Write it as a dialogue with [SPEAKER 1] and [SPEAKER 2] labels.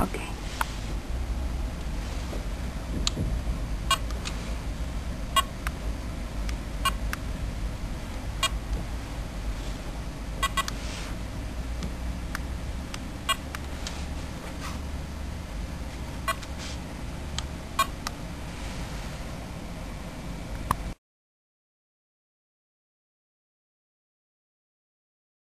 [SPEAKER 1] Okay.